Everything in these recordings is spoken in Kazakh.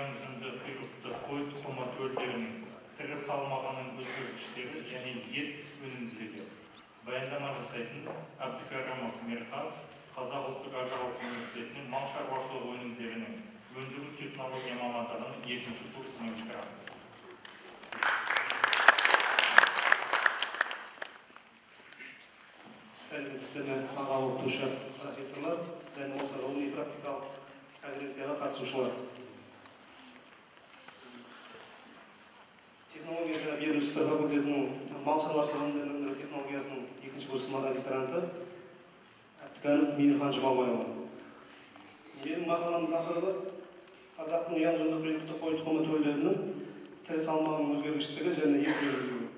ұяң жүнді құйрықты қой тұқымы төлдерінің тірі салмағының өзгергіштері және ет өнімділігі баяндама жасайтын әбдікәрімов мирхат қазақ ұлттық аграрлық университетінің мал шаруашылығы өнімдерінің өндіру технология мамандығының екінші курс магистранты сәлеметсіздер ме аға оқытушы профессорлар және осы ғылыми практикалық конференцияға қатысушылар технология және биоресурстар факультетінің мал шаруашылығы өндіру технологиясының екінші курс магистранты әбдікәрім мейірхан жұмабайұлы менің мақаламның тақырыбы қазақтың ұяң жүнді құйрықты қой тұқымы төлдерінің тірі салмағының өзгергіштігі және ет өнімділігі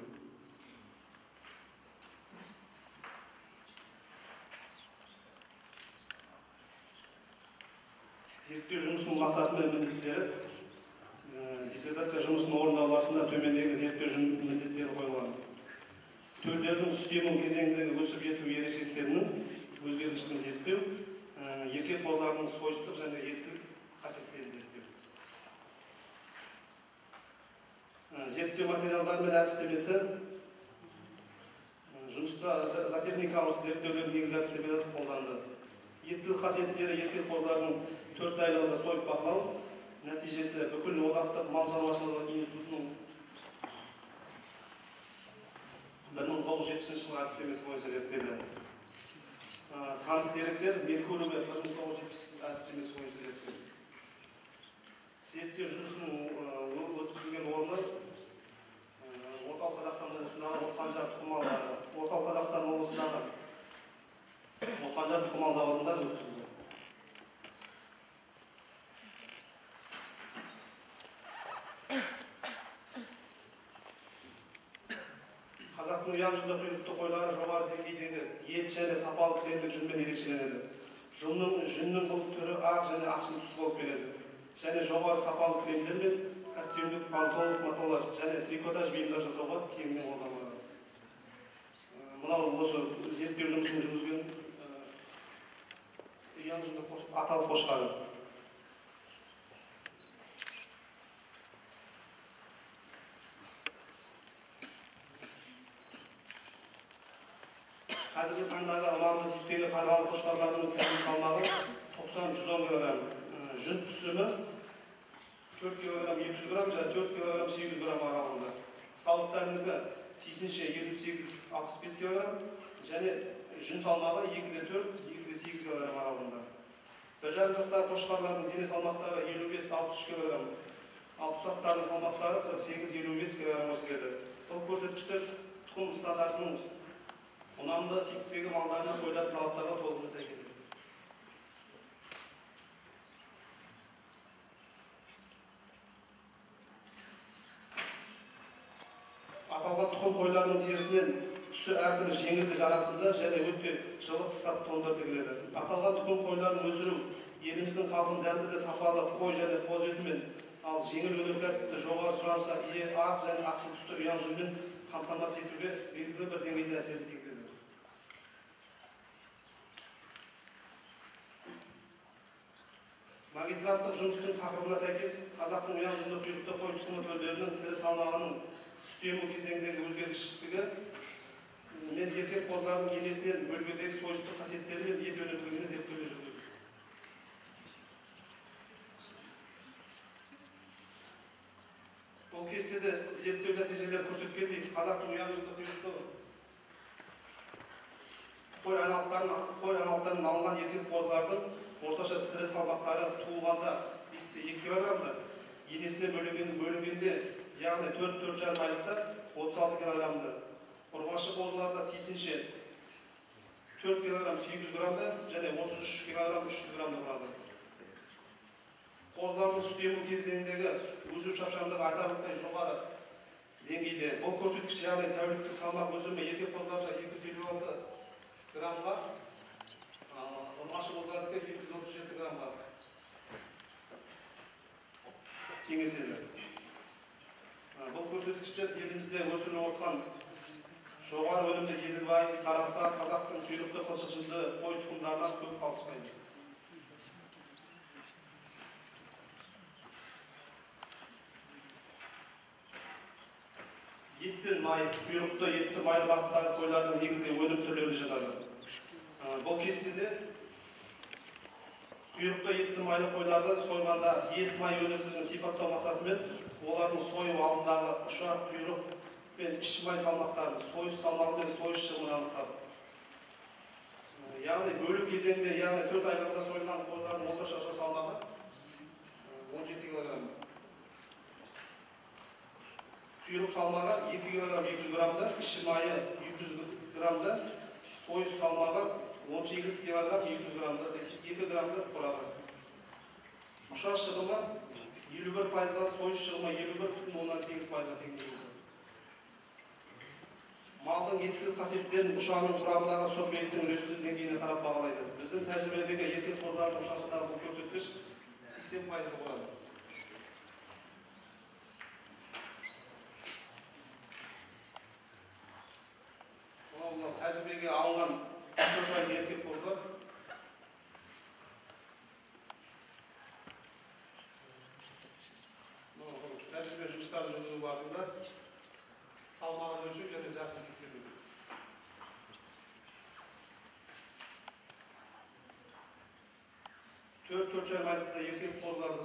зерттеу жұмысының мақсаты мен міндеттері диссертация жұмысын орындау барысында төмендегі зерттеу міндеттері қойылған төлдердің үстему кезеңдегі өсіп жетілу ерекшеліктерінің өзгергіштігін зерттеу еркек қозыларының сойыстық және еттілік қасиеттерін зерттеу зерттеу материалдары мен әдістемесі жұмыста зоотехникалық зерттеулердің негізгі әдістемелері қолданды еттілік қасиеттері еркек қозылардың төрт айлығында сойып бақылау нәтижесі бүкіл одақтық мал шаруашылығы институтының бір мың тоғыз жүз жетпісінші жылғы әдістемесі бойынша зерттелді. Сандық деректер меркурий бір мың тоғыз жүз жетпіс әдістемесі бойынша зерттелді. Зерттеу жұмысының қазақтың ұяң құйрықты қойлары жоғары деңгейдегі ет және сапалы кілемдік жүнмен ерекшеленеді жүннің жүннің бұл түрі ақ және ақшыл түсті болып келеді және жоғары сапалы кілемдер мен костюмдік пантолық маталар және трикотаж бұйымдар жасауға кеңінен қолданылады мынау осы зерттеу жұмысын жүргізген ұяң қошқары қазіргі таңдағы ұнамды типтегі қарғалы күнгі салмағы 90-110 кг Ә, жүн түсімі 4 кг 200 грамм және 4 кг 800 грамм аралығында дәлдігі тиісінше 58-65 кг және жүн салмағы 2-де 4 2-де 8 кг аралығында бір жарым жастағы қошқарлардың дене салмақтары 55-63 кг ал тұсақтардың салмақтары 48-55 кг келеді бұл көрсеткіштер тұқым стандартының ұнамды типтегі толығымен сәйкес келеді. аталған тұқым терісінен түсі әртүрлі жеңілді жарасымды және өте жылы қысқа тондар тігіледі. Аталған тұқым қойларын өсіру еліміздің халқын дәмді де сапалы қой және қоз етімен ал жеңіл өнеркәсіпті жоғары сұранысқа ие ақ және ақшыл түсті ұяң жүнмен қамтамасыз етуге белгілі бір деңгейде әсерін тигізеді магистранттық жұмыстың тақырыбына сәйкес қазақтың ұяң жүнді құйрықты қой тұқымы төлдерінің тірі салмағының сүт ему кезеңдегі өзгергіштігі мен еркек қозылардың енесінен бөлмедегі сойыстық қасиеттері мен ет өнімділігіне зерттеулер жүргізді бұл кестеде зерттеу нәтижелері көрсеткендей қазақтың құйрықты қой айналықтарын қой айналықтарынан алынған еркек қозылардың орташа тірі салмақтары туылғанда екі килограммды енесіне бөлінген бөлінгенде яғни төрт төрт жарым айлықта отыз алты килограммды ұрғашы қозыларда тиісінше төрт килограмм сегіз жүз граммды және отыз үш килограмм үш жүз граммды құрады қозылардың сүт ему кезеңіндегі өсу шапшаңдығы айтарлықтай жоғары деңгейде. Бұл көрсеткіш яғни тәуліктік салмақ өсімі еркек қозыларда екі жүз елу алты граммға ұрғашы қозылардікі екі жүз отыз жеті граммға теңеседі бұл көрсеткіштер елімізде өсіріліп жоғар жоғары өнімді еділбай сарапта қазақтың құйрықты қылшықшынды қой тұқымдарынан көп қалыспайды ет пен май құйрықты етті майлы бағыттағы қойлардың негізгі өнім түрлері жатады бұл кестеде құйрықты етті майлы қойларды сойғанда ет май өнімділігін сипаттау мақсатымен олардың сою алдындағы ұшақ құйрық пен іш май салмақтарын сойыс салмағы мен сойыс шығымын анықтады Ә, яғни бөлу кезеңінде яғни төрт айлығында сойылған қойлардың орташа ұшақ салмағы он жеті килограмм құйрық салмағы 2 кг 200 граммды, іші майы 200 граммды, сойыс салмағы 18 кг 200 граммды, 2 граммды құрады. Ұшақ шығымы 51 пайызға, сойыс шығымы 51,8 пайызға тең келеді. Малдың еттілік қасиеттерін ұшағының құрамындағы соқ еттің үлестілік деңгейіне қарап бағалайды. Біздің тәжірибедегі еркек қоздардың ұшағындағы бұл көрсеткіш 80 пайызды құрады. мынау мынау тәжірибеге алынған төрт айлық еркек қоздар мынау бұл тәжірибе жұмыстарын жүргізу барысында салмағын өлшеу және жасын тексеру төрт төрт жарым еркек қозыларды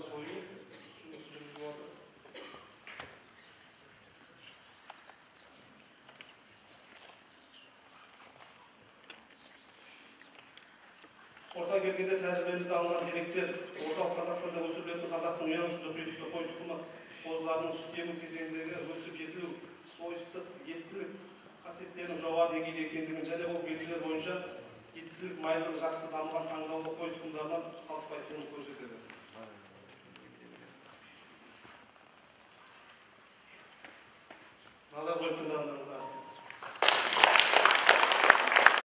жатыр келгенде тәжірибемізде алынған деректер орталық қазақстанда өсірілетін қазақтың ұяң жүзді құйрықты қой тұқымы қозыларының сүт ему кезеңіндегі өсіп сойыстық еттілік қасиеттерінің жоғары деңгейде екендігін және ол белгілер бойынша еттілік майлылығы жақсы дамыған таңдаулы қой тұқымдарынан қалыспайтынын көрсетеді.